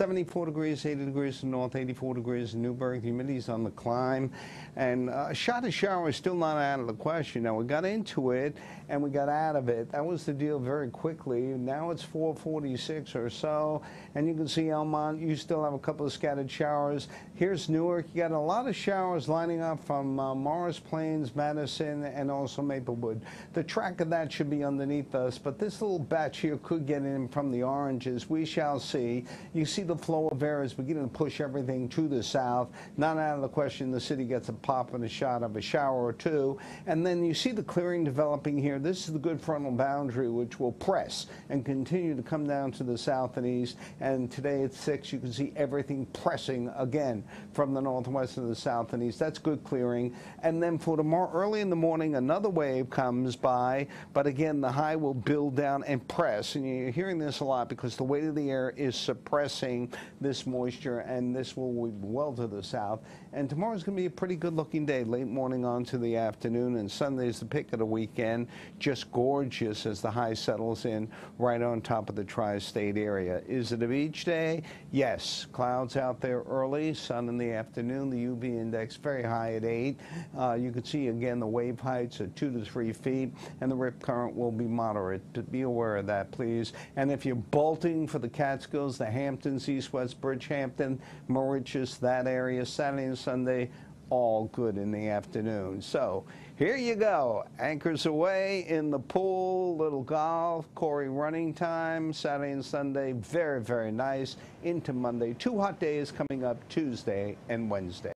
74 degrees, 80 degrees in north, 84 degrees in Newburgh. Humidity's on the climb. And uh, a shot of shower is still not out of the question. Now, we got into it and we got out of it. That was the deal very quickly. Now it's 446 or so. And you can see Elmont, you still have a couple of scattered showers. Here's Newark. You got a lot of showers lining up from uh, Morris Plains, Madison, and also Maplewood. The track of that should be underneath us, but this little batch here could get in from the oranges. We shall see. You see the flow of air is beginning to push everything to the south. Not out of the question the city gets a pop and a shot of a shower or two. And then you see the clearing developing here. This is the good frontal boundary, which will press and continue to come down to the south and east. And today at 6, you can see everything pressing again from the northwest to the south and east. That's good clearing. And then for tomorrow, early in the morning, another wave comes by. But again, the high will build down and press. And you're hearing this a lot because the weight of the air is suppressing this moisture, and this will be well to the south. And tomorrow's going to be a pretty good looking day, late morning on to the afternoon, and Sunday's the pick of the weekend. Just gorgeous as the high settles in right on top of the tri state area. Is it a beach day? Yes. Clouds out there early, sun in the afternoon, the UV index very high at 8. Uh, you can see again the wave heights at 2 to 3 feet, and the rip current will be moderate. Be aware of that, please. And if you're bolting for the Catskills, the Hamptons, East West Bridgehampton, Moriches, that area, Saturday and Sunday, all good in the afternoon. So here you go. Anchors away in the pool, little golf, Corey running time, Saturday and Sunday. Very, very nice. Into Monday. Two hot days coming up Tuesday and Wednesday.